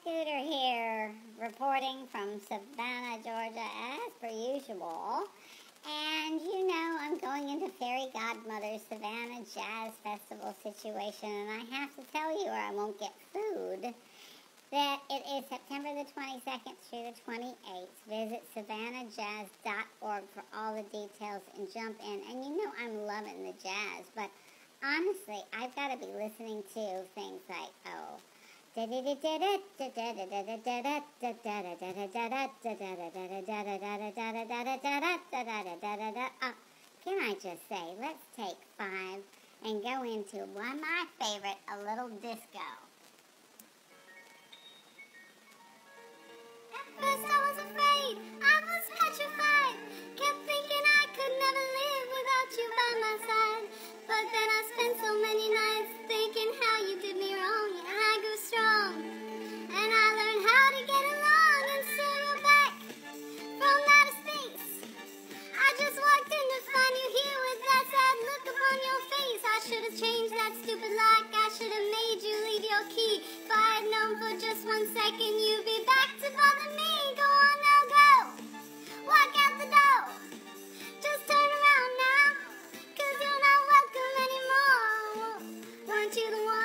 Scooter here, reporting from Savannah, Georgia, as per usual. And you know, I'm going into Fairy Godmother's Savannah Jazz Festival situation, and I have to tell you, or I won't get food, that it is September the 22nd through the 28th. Visit savannahjazz.org for all the details and jump in. And you know, I'm loving the jazz, but honestly, I've got to be listening to things like, oh, can I just say, let's take five and go into one of my favorite, a little disco. should have changed that stupid lock. I should have made you leave your key. If I had known for just one second, you'd be back to bother me. Go on now, go. Walk out the door. Just turn around now, cause you're not welcome anymore. Weren't you the one?